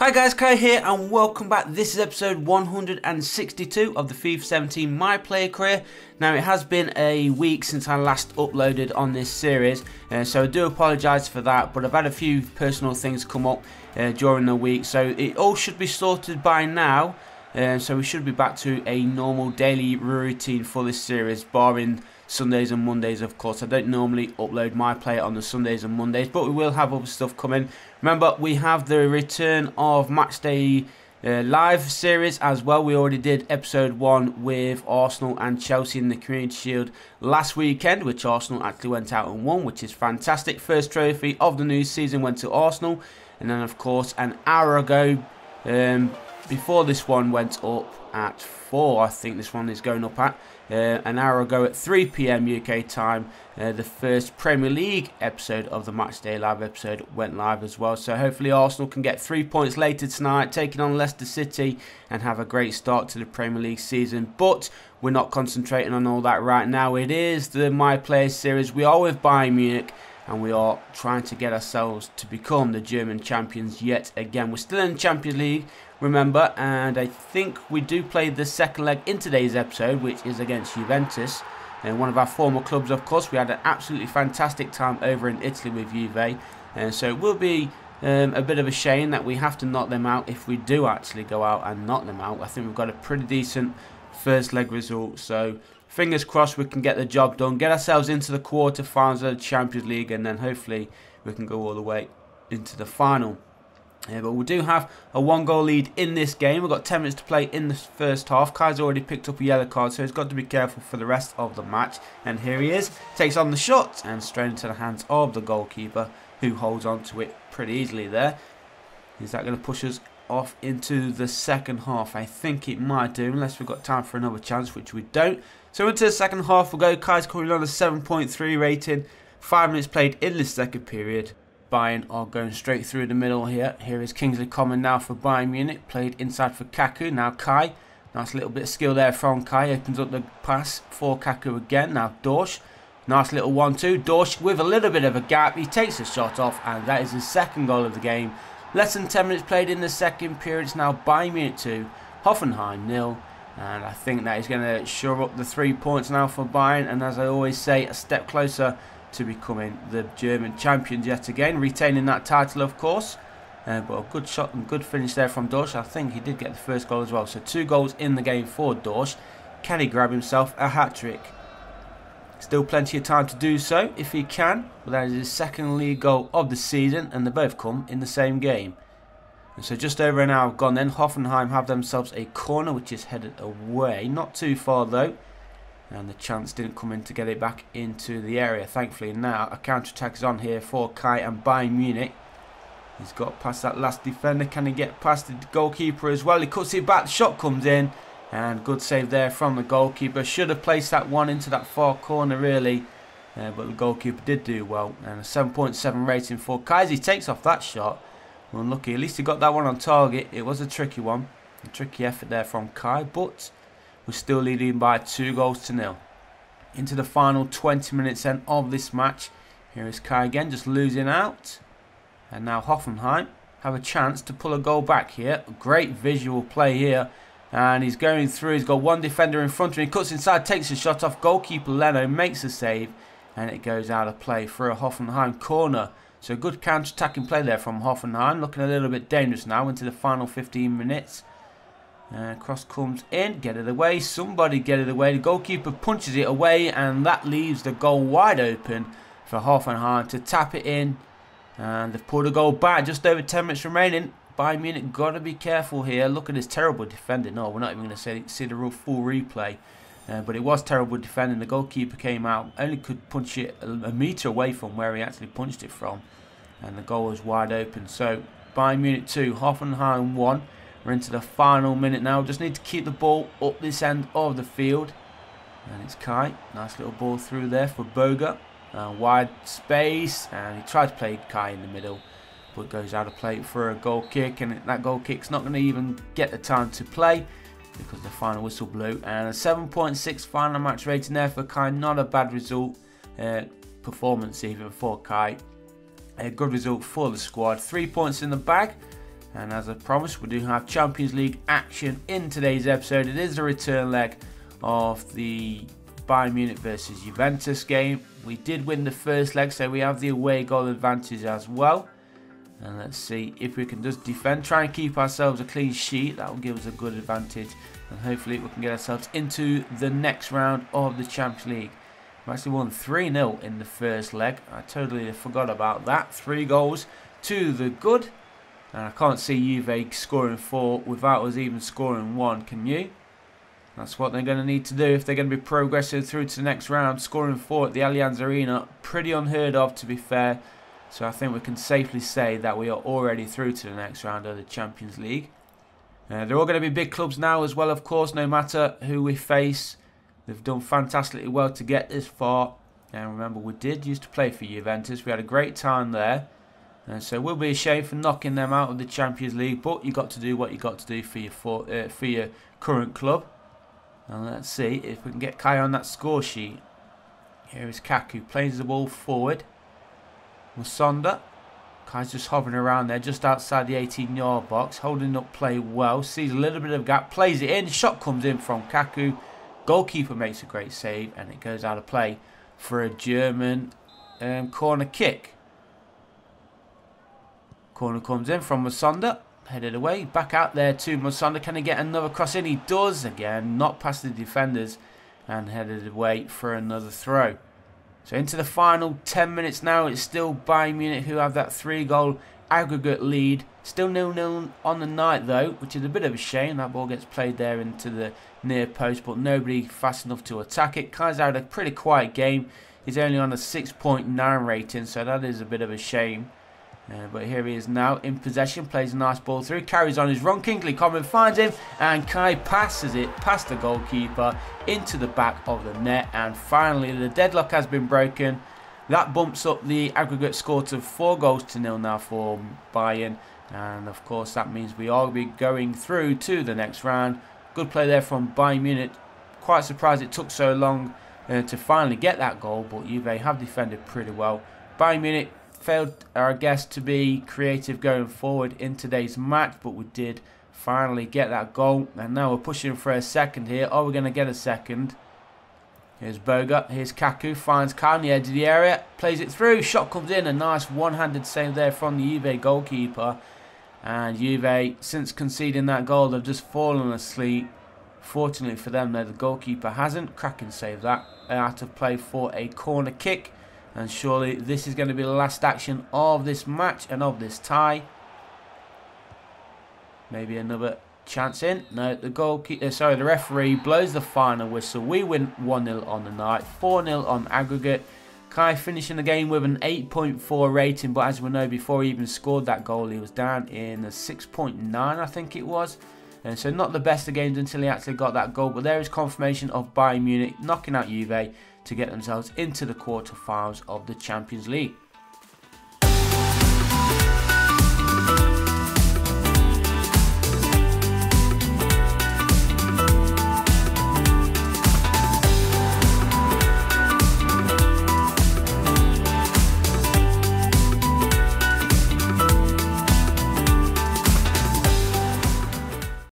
Hi guys, Kai here and welcome back. This is episode 162 of the FIFA 17 My Player Career. Now it has been a week since I last uploaded on this series, uh, so I do apologise for that, but I've had a few personal things come up uh, during the week, so it all should be sorted by now. Uh, so we should be back to a normal daily routine for this series, barring Sundays and Mondays, of course. I don't normally upload my play on the Sundays and Mondays, but we will have other stuff coming. Remember, we have the return of Matchday uh, live series as well. We already did episode one with Arsenal and Chelsea in the Community Shield last weekend, which Arsenal actually went out and won, which is fantastic. First trophy of the new season went to Arsenal, and then, of course, an hour ago. Um, before this one went up at 4, I think this one is going up at, uh, an hour ago at 3pm UK time, uh, the first Premier League episode of the Matchday Live episode went live as well. So hopefully Arsenal can get three points later tonight, taking on Leicester City and have a great start to the Premier League season. But we're not concentrating on all that right now. It is the My Players series. We are with Bayern Munich and we are trying to get ourselves to become the German champions yet again. We're still in the Champions League remember, and I think we do play the second leg in today's episode, which is against Juventus. And one of our former clubs, of course, we had an absolutely fantastic time over in Italy with Juve. And so it will be um, a bit of a shame that we have to knock them out if we do actually go out and knock them out. I think we've got a pretty decent first leg result. So fingers crossed we can get the job done, get ourselves into the quarter-finals of the Champions League, and then hopefully we can go all the way into the final. Yeah, but we do have a one goal lead in this game. We've got 10 minutes to play in the first half. Kai's already picked up a yellow card, so he's got to be careful for the rest of the match. And here he is. Takes on the shot and straight into the hands of the goalkeeper, who holds on to it pretty easily there. Is that going to push us off into the second half? I think it might do, unless we've got time for another chance, which we don't. So into the second half we'll go. Kai's currently on a 7.3 rating. Five minutes played in the second period. Bayern are going straight through the middle here. Here is Kingsley Coman now for Bayern Munich. Played inside for Kacou. Now Kai. Nice little bit of skill there from Kai. Opens up the pass for Kacou again. Now Dorsch. Nice little 1-2. Dorsch with a little bit of a gap. He takes a shot off and that is his second goal of the game. Less than 10 minutes played in the second period. It's now Bayern Munich 2. Hoffenheim nil. And I think that is going to shore up the three points now for Bayern. And as I always say, a step closer to becoming the German champions yet again, retaining that title, of course. Uh, but a good shot and good finish there from Dorsch. I think he did get the first goal as well. So two goals in the game for Dorsch. Can he grab himself a hat-trick? Still plenty of time to do so if he can. But that is his second league goal of the season and they both come in the same game. And so just over an hour gone then. Hoffenheim have themselves a corner which is headed away. Not too far though and the chance didn't come in to get it back into the area thankfully now a counter-attack is on here for Kai and Bayern Munich he's got past that last defender can he get past the goalkeeper as well he cuts it back the shot comes in and good save there from the goalkeeper should have placed that one into that far corner really uh, but the goalkeeper did do well and a 7.7 rating for Kai he takes off that shot unlucky at least he got that one on target it was a tricky one a tricky effort there from Kai but we're still leading by two goals to nil. Into the final 20 minutes then of this match. Here is Kai again, just losing out. And now Hoffenheim have a chance to pull a goal back here. Great visual play here. And he's going through. He's got one defender in front of him. He cuts inside, takes a shot off. Goalkeeper Leno makes a save. And it goes out of play for a Hoffenheim corner. So good counter-attacking play there from Hoffenheim. Looking a little bit dangerous now into the final 15 minutes. Uh, cross comes in, get it away, somebody get it away, the goalkeeper punches it away and that leaves the goal wide open for Hoffenheim to tap it in and they've pulled a goal back, just over 10 minutes remaining. Bayern Munich got to be careful here, look at this terrible defending, no we're not even going to see, see the real full replay. Uh, but it was terrible defending, the goalkeeper came out, only could punch it a, a metre away from where he actually punched it from and the goal was wide open. So Bayern Munich 2, Hoffenheim 1. We're into the final minute now. Just need to keep the ball up this end of the field. And it's Kai. Nice little ball through there for Boga. Uh, wide space. And he tried to play Kai in the middle. But goes out of play for a goal kick. And that goal kick's not going to even get the time to play. Because the final whistle blew. And a 7.6 final match rating there for Kai. Not a bad result. Uh, performance even for Kai. A good result for the squad. Three points in the bag. And as I promised, we do have Champions League action in today's episode. It is the return leg of the Bayern Munich versus Juventus game. We did win the first leg, so we have the away goal advantage as well. And let's see if we can just defend, try and keep ourselves a clean sheet. That will give us a good advantage. And hopefully we can get ourselves into the next round of the Champions League. We actually won 3-0 in the first leg. I totally forgot about that. Three goals to the good. And I can't see Juve scoring four without us even scoring one, can you? That's what they're going to need to do if they're going to be progressing through to the next round. Scoring four at the Allianz Arena, pretty unheard of to be fair. So I think we can safely say that we are already through to the next round of the Champions League. Uh, they're all going to be big clubs now as well, of course, no matter who we face. They've done fantastically well to get this far. And remember, we did used to play for Juventus. We had a great time there. And so it will be a shame for knocking them out of the Champions League. But you got to do what you got to do for your, for, uh, for your current club. And let's see if we can get Kai on that score sheet. Here is Kacou. Plays the ball forward. Musonda. Kai's just hovering around there, just outside the 18-yard box, holding up play well. Sees a little bit of gap, plays it in. Shot comes in from Kacou. Goalkeeper makes a great save, and it goes out of play for a German um, corner kick. Corner comes in from Musonda. Headed away. Back out there to Musonda. Can he get another cross in? He does again. Not past the defenders. And headed away for another throw. So into the final 10 minutes now. It's still Bayern Munich who have that three goal aggregate lead. Still nil-nil on the night though, which is a bit of a shame. That ball gets played there into the near post, but nobody fast enough to attack it. Kai's had a pretty quiet game. He's only on a 6.9 rating, so that is a bit of a shame. Uh, but here he is now in possession, plays a nice ball through, carries on his run. Kingsley Coman finds him, and Kai passes it past the goalkeeper into the back of the net. And finally, the deadlock has been broken. That bumps up the aggregate score to four goals to nil now for Bayern. And of course, that means we are be going through to the next round. Good play there from Bayern Munich. Quite surprised it took so long uh, to finally get that goal, but Juve have defended pretty well. Bayern Munich failed our guest to be creative going forward in today's match, but we did finally get that goal. And now we're pushing for a second here. Are we going to get a second? Here's Boga. Here's Kacou. Finds Kai on the edge of the area. Plays it through. Shot comes in. A nice one-handed save there from the Juve goalkeeper. And Juve, since conceding that goal, they've just fallen asleep. Fortunately for them, though, the goalkeeper hasn't. Kraken save that. Out of play for a corner kick. And surely this is going to be the last action of this match and of this tie. Maybe another chance in. No, the goalkeeper, uh, sorry, the referee blows the final whistle. We win 1-0 on the night, 4-0 on aggregate. Kai finishing the game with an 8.4 rating, but as we know, before he even scored that goal, he was down in a 6.9, I think it was. And so not the best of games until he actually got that goal, but there is confirmation of Bayern Munich knocking out Juve to get themselves into the quarterfinals of the Champions League.